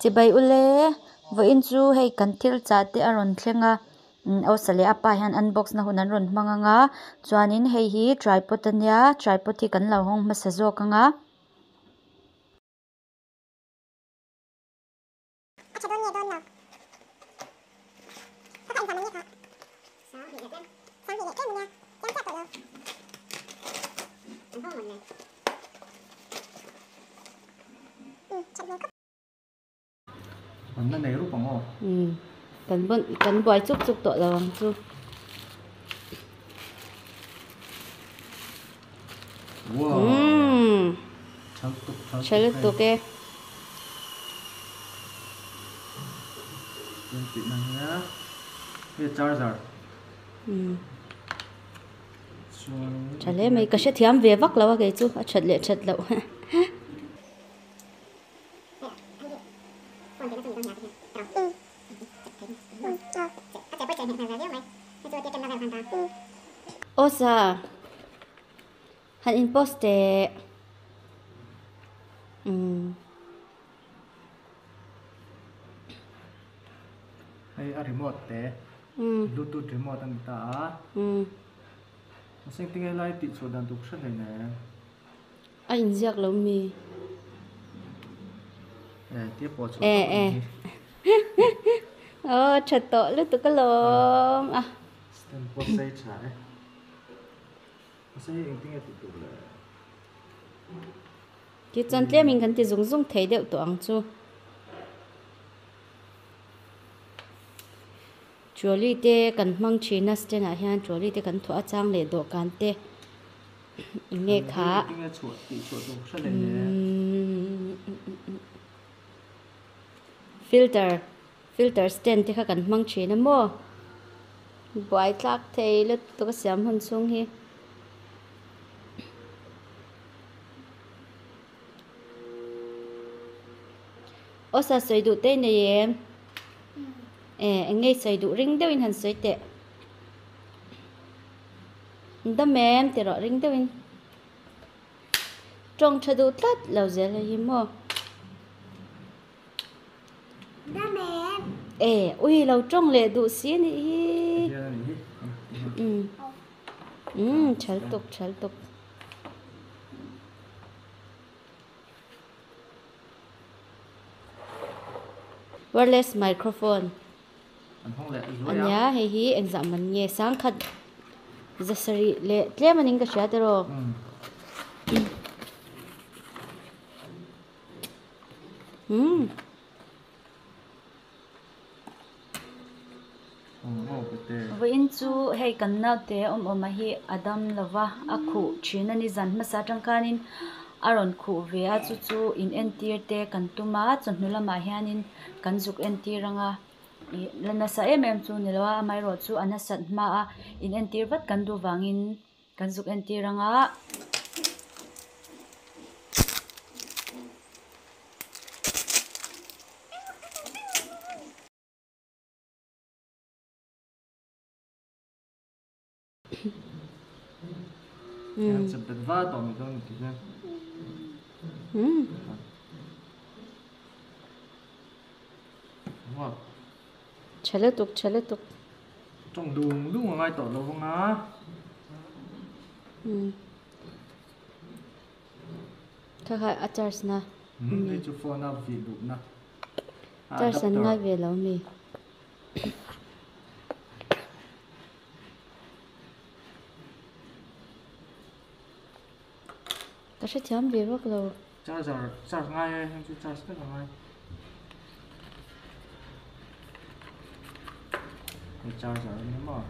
chi bai ule vo in chu hei kan thil cha te a rawn thlenga aw sa leh a pa hian unbox na hun an rawn hmang anga chuanin hei hi tripod ania tripod hi kan lo hawng hmasa zawk anga. Còn nó này lúc bằng ngô ừ. Cần bận cần bòi chúc chúc tội là bằng chu wow. Ừ. Chấm tục chấm chơi lúc tục kê bên chị này nhá. Bây giờ charger ừ. Xuống chả lẽ mấy cái sẽ thiam về vắc lâu cái chu chật lệ chật lậu. ô sa han in post te ừ hay à remote te ừ bluetooth remote anh ta ừ nó sinh tiếng lại tịt số đàn tục rất này nè anh giặc lâu mi ê tiếp vào số Ê, ê. Ô chật tội lúc tụi cái lồm à. Stand post say trái nó sẽ những tiếng tịt tục là cái chân tle mình cần thì dùng dùng thấy đều tuang chu chuali te kan mang china sten a hian chuali te kan thua chang le do kan te nge kha tiếng chuột tịt chuột tục rất này nè Ừm, filter filter stand te kha kan mang china mo buai tlak thei le to ka siam hun chung hi. Ô sa soi du te ne ye e ngay soi du ring deuh in han soi te da mem te ro ring deuh in. Trong cha du tlat lo zel hi mo Da e ui du si ni hi giờ này ừ. Ừ chal tuk chal tuk wireless microphone. Anh không lẽ rồi anh à ya hei hi exam man nge sang khat zasari le tle maning ka sha tero ừ Wain chu hei kanna te om om hi adam lawa akhu chhina ni zan ma sa tangkanin aron khu ve a chu chu in en tir te kan tuma chunhula ma hianin kan zuk en tir anga lana sa em em chu nilwa mai ro chu anasat ma a in en tir vat kan du wangin kan zuk en tir tiranga em chụp được vá tao mình đâu thì nha hmm wow chale tuk chale tuk trong đường đúng là ngay tao đâu không á. Hmm kha kha achars na ừ đây chú phone up vì đủ char san ngai ve lo mi ta sẽ thiam về vắc lo charger charge ngay em chú charge tất cả ngay. Cái charger nếu mà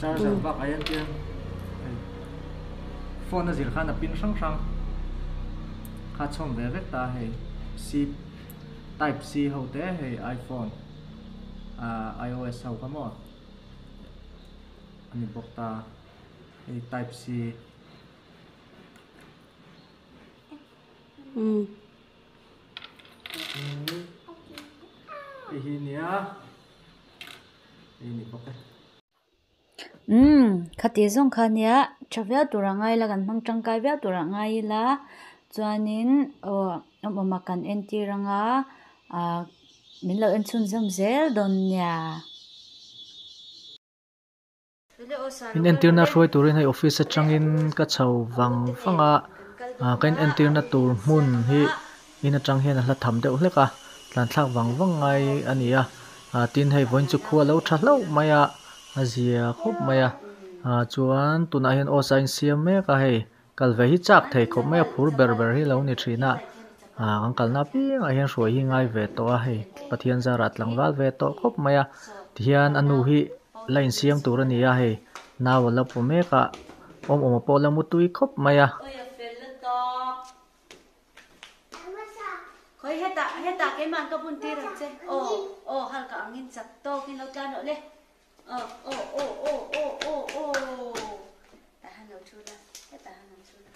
charger vác ai em tiền phone nó gì khá là pin sáng sáng khá chọn về vết ta hay C Type C hậu tế hay iPhone. À, iOS hậu cái mỏ ani bok ta hay Type C. Ừ. Hi hi nia hi ni bok cái. Um khati zawng kha nia tha viau tur a ngaila kan hmang tangkai viau tur a ngaila chuanin aw awm awma kan en tir anga ahh min lo en chhun zawm zel dawn nia in entir na hruai turin hei office atangin ka chho wang wanga ah kan entir na tur hmun hi in atang hian a hla tham deuh hleka tlan thlak wang wang ngai ania ah tin hei voin chu khua lo tha hlo mai a. A zia khawp mai a. Ah chuan tunah hian aw sain siam mek a hei. Kal ve hi chak thei khawp mai a phur ber ber hi lo ni thina ah ang kalna piang a hian hruai hi ngai ve to a hei. Pathian zara tlangwal ve to khawp mai a. Tihian anu hi lain siam tur ani a hei. Naw la pu meka om om po la mutui khop maya khoi heta heta cái màn bún tê rồi chứ ô ô hal cả angin chặt to khi lâu ta nữa lên ô ô ô ô ô ô ô ta han lâu chu ra heta han lâu chu ra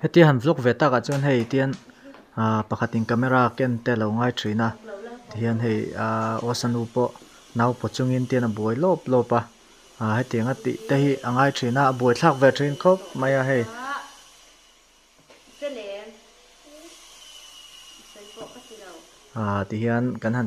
heti han vlog ve taka chuan hei tian a pakhatin camera ken te lo ngai thina tian hei a osanu po nau po chungin tian a buai lop lopa a heti anga ti te hi angai thina a buai thlak ve thin khop maya hei cái liền sai bộ cái gì đâu a ti hian kan han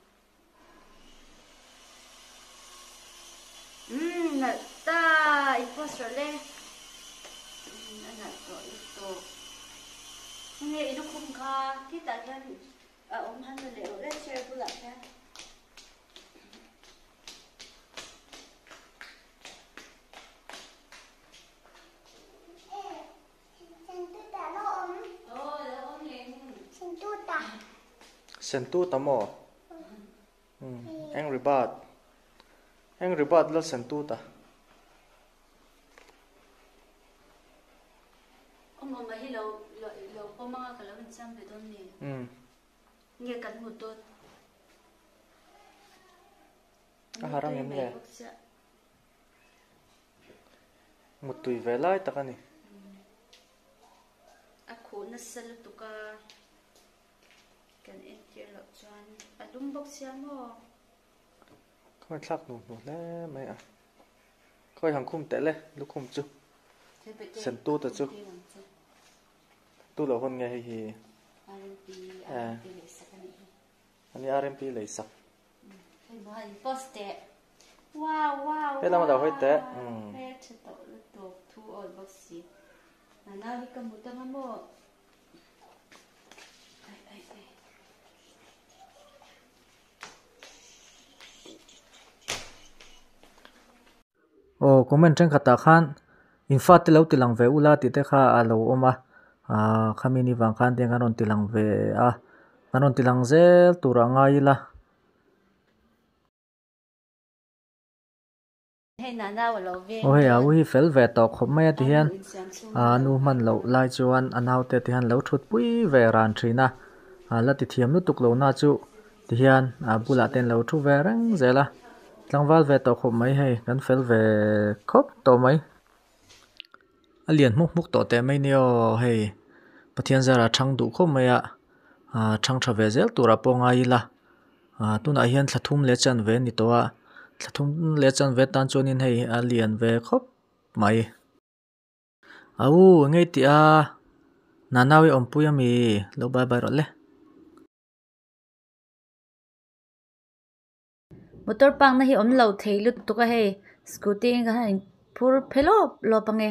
à upo cái lăng á cho anh rexo in cần hồ lệ đôi nè Oh, rexo cho khai đủ em oh do. rexo cho ngay đủ apa pula chuan Do liso doang. rexo chuan mo Oh, anh đâu anh tệ rexo thì tệ liso doang. ừ. Nè ta imposter lên ừ anh nè rồi ito nghe nó không kha thì ta kan à ông hắn là liệu lên share pula kan Eh, sentu tak lo om. oh là ấy nghe khoi thak nu nu le mai a khoi hang khum te le lu khum chu Sen tu ta chu. tu hon nge hi hi RMP À. Hi ani rmp hay mo hay poste wow wow Thế là bắt đầu hơi tệ. Ừ. Thế chứ tổ tổ thu ổn bác sĩ. Là nào đi cầm một tâm mo Ai o comment tang khata khan. In fact lo tilang ve ula ti te kha alo oma a khamini wang khan te ngaron tilang ve a ngaron tilang zel turanga ila o he a wi fel ve to khop mai ti hian a nu man lo lai chuan anau te ti han lo thut pui ve ran thina a la ti thiam nu tuk lo na chu. Ti hian a bula ten lo thu ve rang zela tlang val ve to khop mai hay kan fel ve khop to mai. Alian muk muk to te mai neo hei. Pathian zara thang du khop mai a thang tha ve zel tura ponga ila tuna hian thlathum le chan ve ni to a. Thlathum le chan ve tan chonin hei alian ve khop mai. Au ngei ti a. Nanawi ompuya mi lo bye bye ro le. Motor pang na hi om lo thei lut tu ka he scooty ka han phur phelo lo pange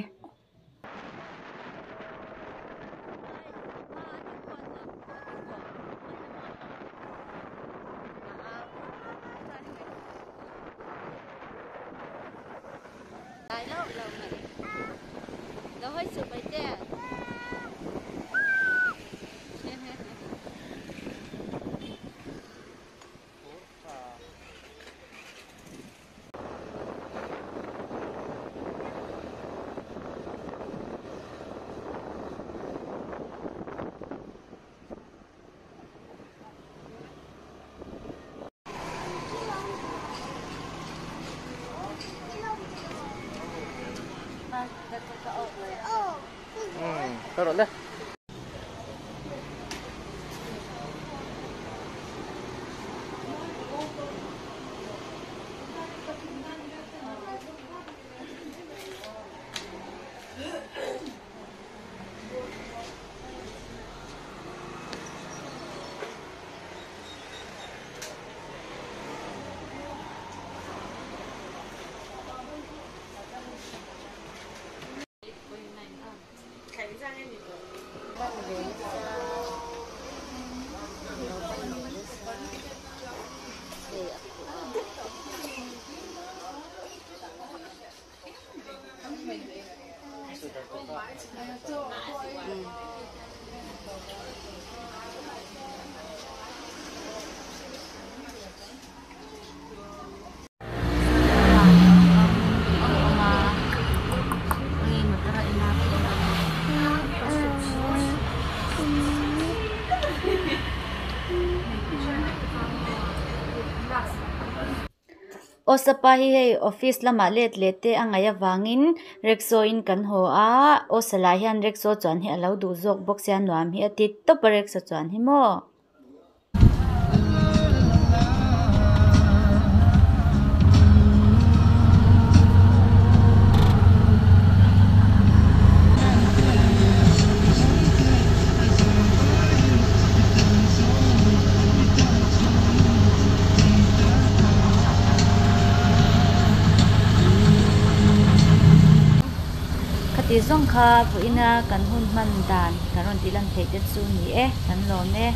Ồ, ừ tôi o sapahi hei office lama let let te angaya wangin rexo in kan ho a. O sala hian rexo chuan hi alo du jok box hian nuam hi ati top rexo chuan hi maw khati zong kha pu ina kan hun man dan kan ron tilan thei te chu ni e kan lo ne